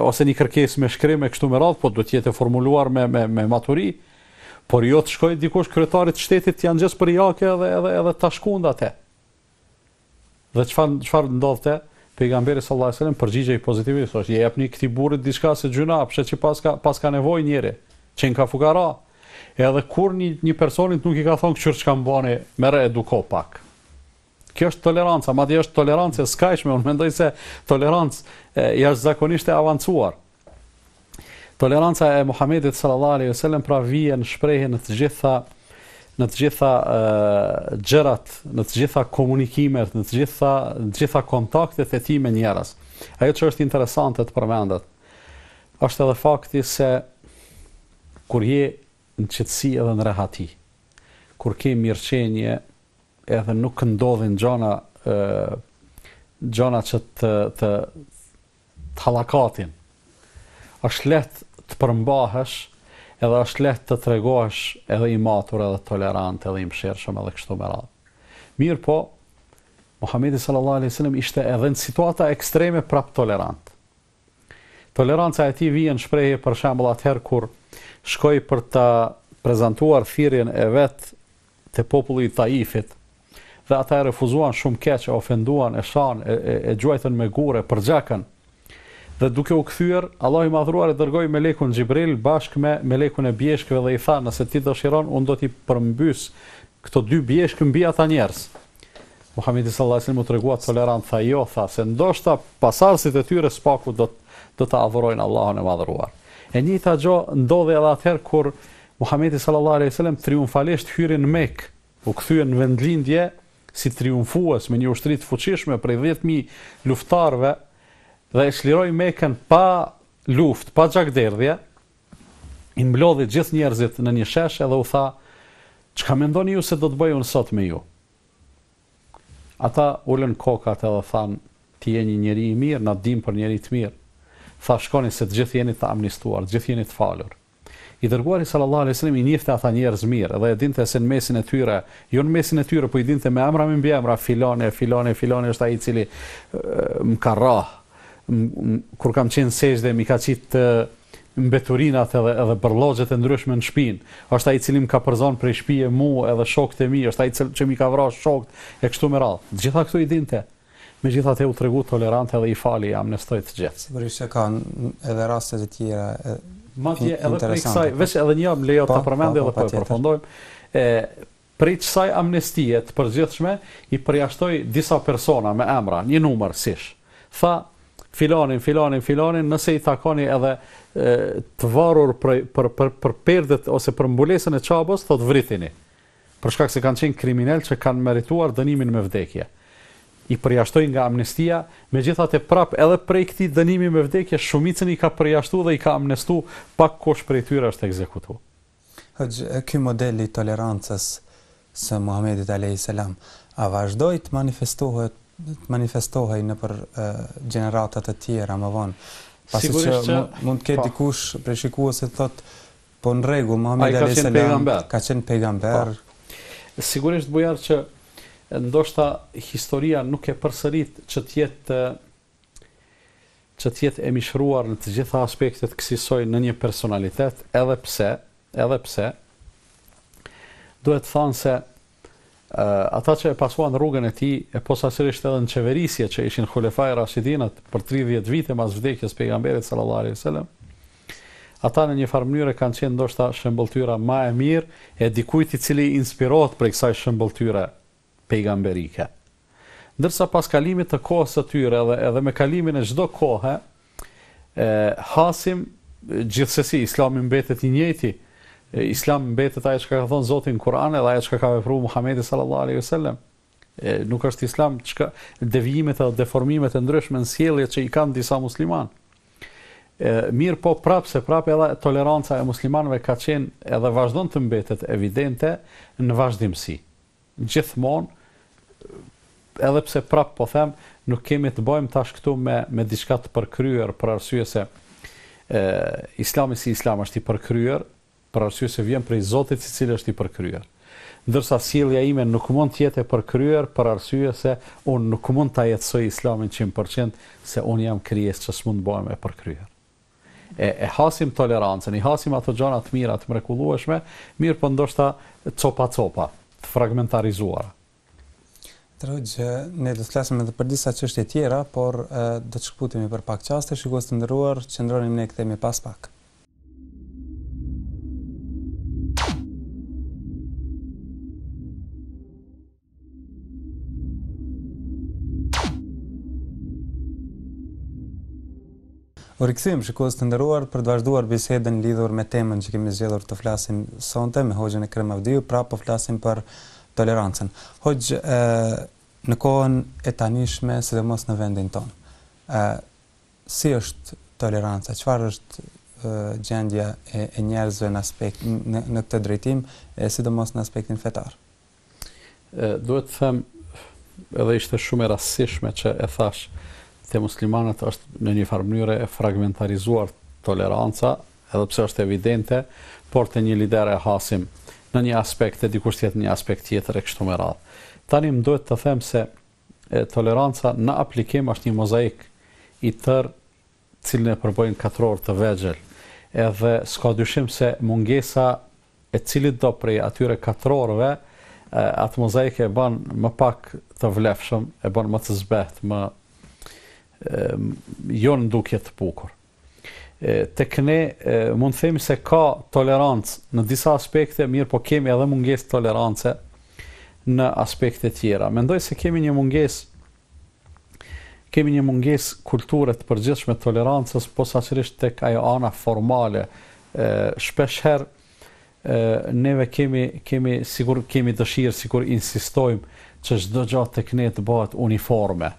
ose një kërkesë me shkrim e kështu me radhë, po duhet të jetë e formuluar me me me maturi. Por jo të shkojë dikush kryetarit të shtetit t'ia ngjitë për jake edhe edhe edhe ta shkund atë. Dhe çfarë çfarë ndodhte? Pejgamberi sallallahu alajhi wasallam përgjigjej pozitivisht, thoshte, "Jepni këtij burrit diçka se gjynah, pse që paska paska nevojë njeri, qenka fukara, Edhe kurrë një një personit nuk i ka thonë kqyr çka m'bani, merre eduko pak. Kjo është toleranca, madje është tolerancë e skajshme, unë mendoj se tolerancë e jashtëzakonisht e avancuar. Toleranca e Muhamedit sallallahu alaihi wasallam pra vjen në shprehje në të gjitha në të gjitha gjërat, në të gjitha komunikimet, në të gjitha në të gjitha kontaktet e tij me njerëz. Ajo që është interesante të përmendet është edhe fakti se Kur je në qetësi edhe në rehati, kur ke mirëqenie edhe nuk ndodhin gjana gjana që të të të hallakatin, është lehtë të përmbahesh edhe është lehtë të tregohesh edhe i matur edhe tolerant edhe i mëshirshëm edhe kështu me radhë. Mirpo Muhamedi sallallahu alaihi wasallam ishte edhe në situata ekstreme prap tolerant. Toleranca e tij vjen në shprehje për shembull atëherë kur shkoi për ta prezantuar thirrjen e vet te populli i Taifit dhe ata e refuzuan shumë keq, e ofenduan, e shanë, e, e, e gjuajtën me gurë, e përgjakën. Dhe duke u kthyer, Allahu i Madhëruar e dërgoi melekun Xhibril bashkë me melekun e bjeshkëve dhe i tha, nëse ti dëshiron, unë do t'i përmbys këto dy bjeshkë mbi ata njerëz. Muhamedi sallallahu alejhi ve sellem u tregua tolerant, tha, Jo, tha, se ndoshta pasardhësit e tyre së paku do do ta adhurojnë Allahun e Madhëruar. E njëjta gjë ndodhi edhe atëherë kur Muhamedi sallallahu alejhi ve sellem triumfalisht hyri në Mekë, u kthye në vendlindje si triumfues me një ushtri të fuqishme prej 10000 luftarëve dhe e çliroi Mekën pa luftë, pa gjakderdhje, i mblodhi gjithë njerëzit në një shesh dhe u tha, Çka mendoni ju se do të bëj unë sot me ju? Ata ulën kokat edhe thanë, Ti je një njeri i mirë, na dimë për njeri të mirë. Tha, Shkoni se të gjithë jeni të amnistuar, të gjithë jeni të falur. I dërguari sallallahu alejhi wasallam i njihte ata njerëz mirë dhe e dinte se në mesin e tyre, jo në mesin e tyre, po i dinte me emra me mbiemra, filani, filani, filani është ai i cili më ka rrah. kur kam qenë n'sexhde mi ka qit mbeturinat edhe edhe bërllogjet e ndryshme në shpinë. Është ai i cili më ka përzon prej shpije mu edhe shokët e mi, është ai që mi ka vrarë shokët e kështu me radhë. Të gjitha këto i dinte. Megjithatë u tregu tolerant edhe i fali, i amnestoi të gjithë. Sigurisht se ka edhe raste të tjera e Madje edhe prej kësaj, veç edhe një më lejo ta po, po, përmendi po, edhe po e përfundojmë. E Prej kësaj amnestie të përgjithshme i përjashtoi disa persona me emra, një numër sish. Tha, filanin, filanin, filanin, nëse i takoni edhe të varur prej, për, për, për perdet ose për mbulesën e Qabes, thotë vritini. Për shkak se kanë qenë kriminelë që kanë merituar dënimin me vdekje. I përjashtoi nga amnestia, megjithatë prap edhe prej këtij dënimi me vdekje shumicën i ka përjashtu dhe i ka amnestu, pak kush prej tyre është ekzekutu. Hoxhë, ky model i tolerancës së Muhamedit alejhi selam, a vazhdoi të manifestohet, të manifestohej nëpër gjenerata të tjera më vonë? Pasi që mund të ketë dikush prej shikuesve të thotë, po në rregull, Muhamedi alejhi selam ka qenë pejgamber. Sigurisht Bujar që ndoshta historia nuk e përsërit që të jetë që të jetë e mishëruar në të gjitha aspektet kësisoj në një personalitet, edhe pse, edhe pse, duhet thënë se ata që e pasuan rrugën e tij, e posaçërisht edhe në qeverisje që ishin Hulefai Rashidinët për 30 vite pas vdekjes pejgamberit sallallahu alaihi wasallam, ata në një farë mënyre kanë qenë ndoshta shembulltyra më e mirë e dikujt i cili inspirohet prej kësaj shembulltyre pejgamberike. Ndërsa pas kalimit të kohës së tyre dhe edhe me kalimin e çdo kohe, e, hasim, gjithsesi, islami mbetet i njëjti, islam mbetet ajo që ka thonë Zoti n'Kur'an edhe ajo që ka vepruar Muhamedi sallallahu alaihi wasallam. Nuk është islam çka devijimet apo deformimet e ndryshme në sjellje që i kanë disa muslimanë. Mirëpo prapë se prapë edhe toleranca e muslimanëve ka qenë edhe vazhdon të mbetet evidente në vazhdimësi. gjithmonë, edhe pse prap po them, nuk kemi të bëjmë tash këtu me me diçka të përkryer për arsye se Islami si Islam është i përkryer, për arsye se vjen prej Zotit i cili është i përkryer. Ndërsa sjellja ime nuk mund të jetë e përkryer për arsye se unë nuk mund ta jetësoj Islamin 100% se unë jam krijesë që s'mund të bëhem e përkryer. e e hasim tolerancën, i hasim ato gjana të mira, të mrekullueshme, mirëpo ndoshta copa copa, të fragmentarizuara. Hoxhë, ne do të flasim edhe për disa çështje tjera, por do të shkëputemi për pak çaste, shikues të nderuar, qëndroni me ne, kthehemi pas pak. U rikthyem shikues të nderuar për të vazhduar bisedën lidhur me temën që kemi zgjedhur të flasim sonte me Hoxhën Ekrem Avdiu, pra po flasim për tolerancën. Hoxhë, në kohën e tanishme, sidomos në vendin tonë, ë si është toleranca? Çfarë është gjendja e, e njerëzve në aspekt në, në këtë drejtim, e sidomos në aspektin fetar? Duhet të them edhe ishte shumë e rastësishme që e thashë te muslimanët është në një farë mënyre e fragmentarizuar toleranca, edhe pse është evidente, por te një lider e hasim në një aspekt e dikush tjetër në një aspekt tjetër e kështu me radhë. Tani më duhet të them se toleranca në aplikim është një mozaik i tërë të cilin e përbëjnë katrorë të vegjël, edhe s'ka dyshim se mungesa e cilitdo prej atyre katrorëve atë mozaik e bën më pak të vlefshëm, e bën më të zbehtë, më jo në dukje të bukur. Tek ne mund të themi se ka tolerancë në disa aspekte, mirëpo kemi edhe mungesë tolerance në aspekte tjera. Mendoj se kemi një mungesë Kemi një mungesë kulture të përgjithshme të tolerancës, posaçërisht tek ajo ana formale. Shpeshherë neve kemi kemi sikur kemi dëshirë, sikur insistojmë që çdo gjë tek ne të bëhet uniforme.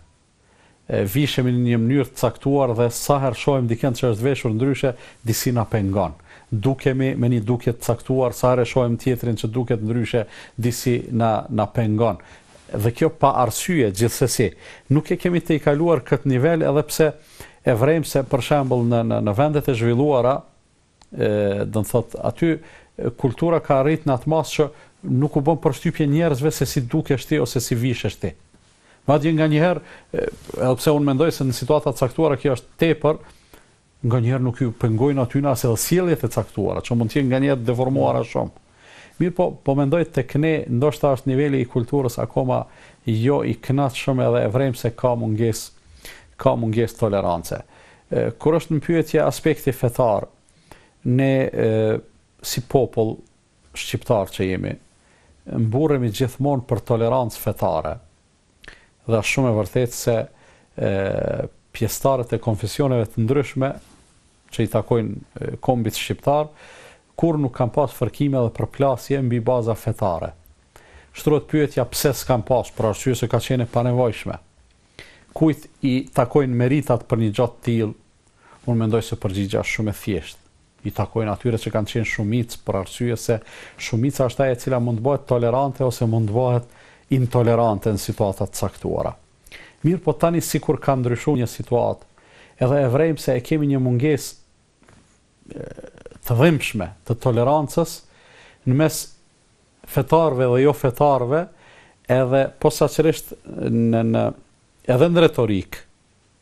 Vishemi në një mënyrë të caktuar dhe sa herë shohim dikënd që është veshur ndryshe, disi na pengon. Dukemi me një dukje të caktuar, sa herë e shohim tjetrin që duket ndryshe, disi na na pengon. Dhe kjo pa arsye, gjithsesi, nuk e kemi tejkaluar këtë nivel edhe pse e vrejmë se, për shembull, në, në, në vendet e zhvilluara, e, do të thotë, aty kultura ka arrit në atë masë që nuk u bën përshtypje njerëzve se si dukesh ti ose si vishesh ti. Madje nganjëherë, edhe pse unë mendoj se në situata të caktuara kjo është tepër, nganjëherë nuk ju pengojnë atyne as edhe sjelljet e caktuara, që mund të jenë nganjëherë të deformuara shumë. Mirëpo, po mendoj tek ne ndoshta është niveli i kulturës akoma jo i kënaqshëm edhe e vrejmë se ka mungesë ka mungesë tolerance. Kur është në pyetje aspekti fetar, ne si popull shqiptar që jemi, mburremi gjithmonë për tolerancë fetare. Dhe është shumë e vërtetë se pjesëtarët e konfesioneve të ndryshme që i takojnë kombit shqiptar, kurrë nuk kanë pas fërkime dhe përplasje mbi baza fetare. Shtrohet pyetja pse s'kanë pas, për arsye se ka qenë e panevojshme. Kujt i takojnë meritat për një gjë të tillë? Unë mendoj se përgjigja është shumë e thjeshtë. i takojnë atyre që kanë qenë shumicë për arsye se shumica është ajo e cila mund të bëhet tolerante ose mund të bëhet intolerante në situata të caktuara. Mirëpo tani sikur ka ndryshuar një situatë edhe e vërejmë se e kemi një mungesë të dhimbshme të tolerancës në mes fetarëve dhe jo fetarëve edhe posaçërisht në në edhe në retorikë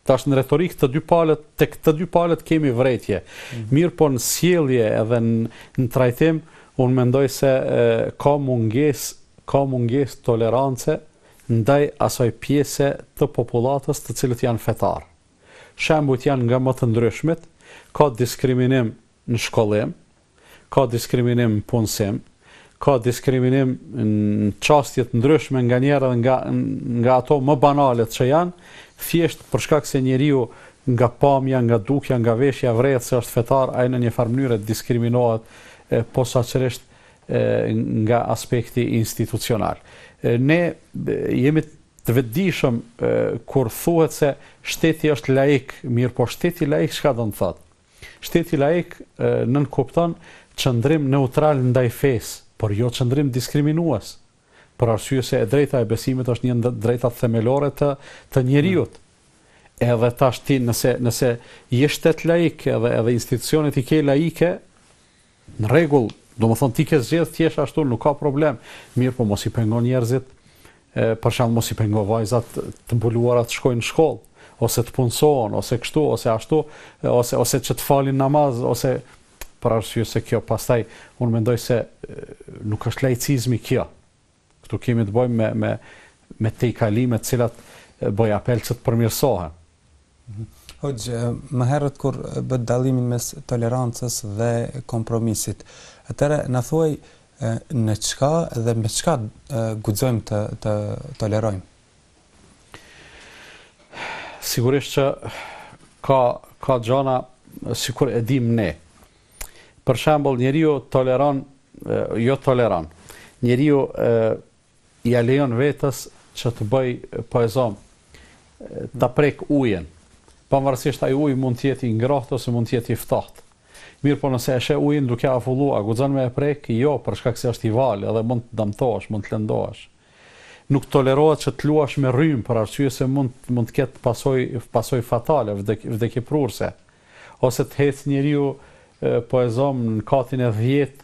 Tash në retorikë te dy palët, tek të dy palët kemi vërejtje. Mm. Mirëpo në sjellje edhe në, në trajtim, unë mendoj se e, ka mungesë, ka mungesë tolerance ndaj asaj pjese të popullatës të cilët janë fetarë. Shembujt janë nga më të ndryshmit, ka diskriminim në shkollim, ka diskriminim në punësim, ka diskriminim në çështje të ndryshme nganjëherë edhe nga nga ato më banalet që janë, thjesht për shkak se njeriu nga pamja, nga dukja, nga veshja vërehet se është fetar, ai në një farë mënyre diskriminohet posaçërisht nga aspekti institucional. Ne jemi të vetëdijshëm kur thuhet se shteti është laik, mirëpo shteti laik çka do të thotë? Shteti laik nënkupton qëndrim neutral ndaj fesë, por jo qëndrim diskriminues, për arsye se e drejta e besimit është një ndër të drejtat themelore të të njeriut. Edhe tash ti nëse nëse je shtet laik edhe edhe institucionet i ke laike, Në rregull, domethënë ti ke zgjedh të jesh ashtu, nuk ka problem, mirëpo mos i pengo njerëzit, për shembull mos i pengo vajzat të mbuluara të shkojnë në shkollë, ose të punësohen, ose kështu, ose ashtu, ose ose që të falin namaz, ose për arsye se kjo pastaj unë mendoj se nuk është laicizëm kjo. Këtu kemi të bëjmë me, me, me tejkalime të cilat bëj apel që të përmirësohen. Mhm. Hoxhë, më herët kur bët dallimin mes tolerancës dhe kompromisit, atëherë na thuaj në çka dhe me çka guxojmë të, të tolerojmë? Sigurisht që ka, ka gjana, sikur e dimë ne, Për shembull, njeriu toleron, jo toleron, njeriu ja lejon vetes që të bëjë po e zom, të prek ujin, pavarësisht ai ujë mund të jetë i ngrohtë ose mund të jetë i ftohtë. Mirëpo nëse e sheh ujin duke avullu, a guxon me e prek? Jo, për shkak se është i valë edhe mund të dëmtohesh, mund të lëndohesh. Nuk tolerohet që të luash me rrymë për arsye se mund të ketë pasoja fatale, vdekjeprurëse. Ose të ecë njeriu po e zom në katin e dhjetë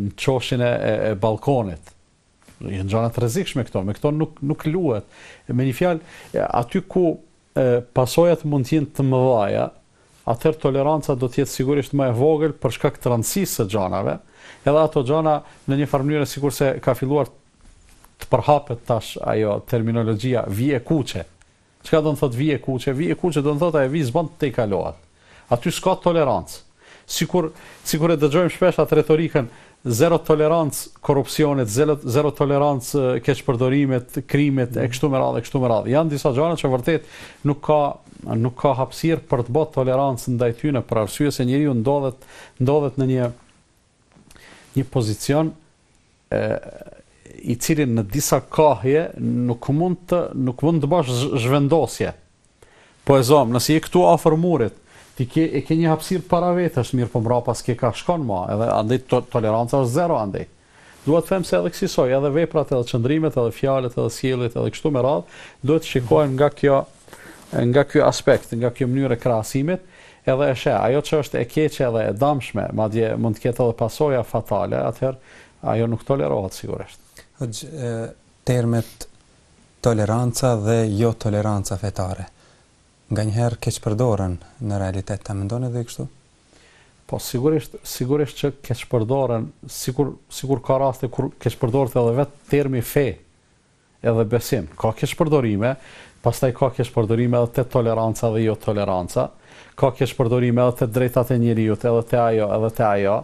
në qoshin e ballkonit. Janë gjana të rrezikshme këto, me këto nuk nuk luhet. Me një fjalë, aty ku pasojat mund të jenë të mëdha, atëherë toleranca do të jetë sigurisht më e vogël për shkak të rëndësisë së gjanave. Edhe ato gjana në një farë mënyre sikurse ka filluar të përhapet tash ajo terminologjia vijë e kuqe. Çka don të thotë vijë e kuqe? Vijë e kuqe don të thotë ajo vijë s'bën të tejkalohet. Aty s'ka tolerancë. Sikur sikur e dëgjojmë shpesh atë retorikën zero tolerancë korrupsionit, zero zero tolerancë keqpërdorimit, krimit e kështu me radhë e kështu me radhë. Janë disa gjana që vërtet nuk ka nuk ka hapësirë për të bërë tolerancë ndaj tyne për arsye se njeriu ndodhet ndodhet në një Një pozicion i cili në disa kahje nuk mund të nuk mund të bash zhvendosje. Po e zom, nëse je këtu afër murit, ti ke e ke një hapësirë para vetes, mirëpo mbrapa s'ke ka shkon më, edhe andej to, toleranca është zero andej. Dua të them se edhe kësisoj, edhe veprat, edhe qëndrimet, edhe fjalët, edhe sjelljet, edhe kështu me radhë, duhet të shikohen nga kjo nga ky aspekt, nga kjo mënyrë e krahasimit, Edhe e sheh, ajo që është e keqe dhe e dëmshme, madje mund të ketë edhe pasoja fatale, atëherë ajo nuk tolerohet sigurisht. Hoxhë, termet toleranca dhe jotoleranca fetare, nganjëherë keqpërdoren në realitet, a mendoni edhe ju kështu? Po sigurisht, sigurisht që keqpërdoren, sikur sikur ka raste kur keqpërdoret edhe vetë termi fe. edhe besim. Ka keqpërdorime, pastaj ka keqpërdorime edhe te toleranca dhe jotoleranca, ka keqpërdorime edhe te drejtat e njeriut, edhe te ajo, edhe te ajo,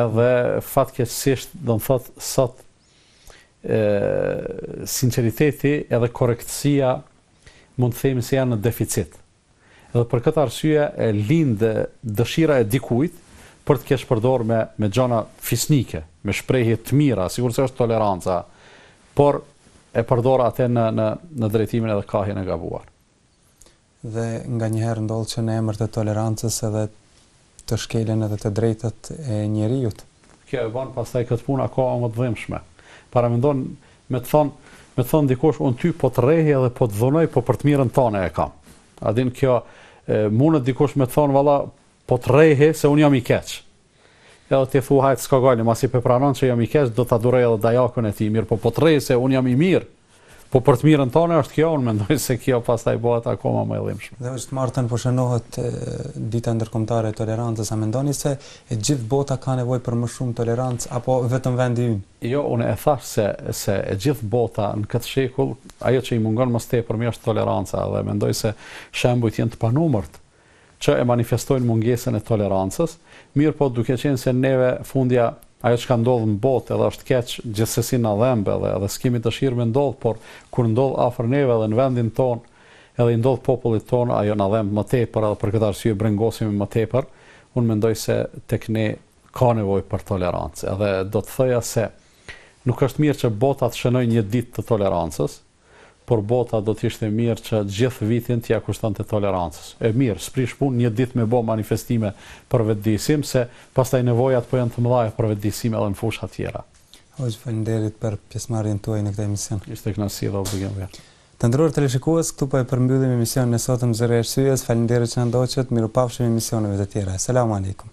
edhe fatkeqësisht, do të thotë, sot e, sinqeriteti edhe korrektësia mund të themi se janë në deficit. Dhe për këtë arsye e lind dëshira e dikujt për të keqpërdorë me me gjana fisnike, me shprehje të mira, sikurse është toleranca, por e përdor atë në në në drejtimin edhe kahjen e gabuar. Dhe nganjëherë ndodh që në emër të tolerancës edhe të shkelen edhe të drejtat e njeriut. Kjo e bën pastaj këtë punë akoma më të dhimbshme. Paramendon me të thënë me të thënë dikush unë ty po të rrehi edhe po të dhunoj po për të mirën tënde e kam. A din kjo mundet dikush me të thënë valla po të rrehi se unë jam i keq. Edhe ti thua hajt s'ka gajle, masi pe pranon që je i keq do ta duroj edhe dajakun e tij, mirë po po të rrehi se unë jam i mirë. Po për të mirën tonde është kjo, unë mendoj se kjo pastaj bëhet akoma më e dhimbshme. Dhe të martën po shënohet dita ndërkombëtare e tolerancës, a mendoni se e gjithë bota ka nevojë për më shumë tolerancë apo vetëm vendi ynë? Jo, unë e thash se e gjithë bota në këtë shekull ajo që i mungon më së tepërmi është toleranca dhe mendoj se shembujt janë të panumërt që e manifestojnë mungesën e tolerancës, mirëpo duke qenë se neve fundja ajo çka ndodh në botë edhe është keq gjithsesi na dhemb edhe edhe s'kemi dëshirë me ndodh por kur ndodh afër neve edhe në vendin tonë edhe i ndodh popullit tonë ajo na dhemb më tepër edhe për këtë arsye brengosemi më tepër unë mendoj se tek ne ka nevojë për tolerancë edhe do të thoja se nuk është mirë që bota të shënojë një ditë të tolerancës por bota do të ishte mirë që gjithë vitin t'ia kushtonte tolerancës. E mirë, s'prish punë një ditë me bo manifestime për vetëdijësim, se pastaj nevojat po janë të mëdha për vetëdijësim edhe në fusha tjera. Hoxhë, faleminderit për pjesëmarrjen tuaj në këtë emision. Ishte kënaqësi dhe obligim. Të nderuar teleshikues, këtu po e përmbyllim emisionin e sotëm Zëri i Arsyes. Faleminderit që na ndoqët, mirupafshim emisioneve të tjera. Selam Alejkum.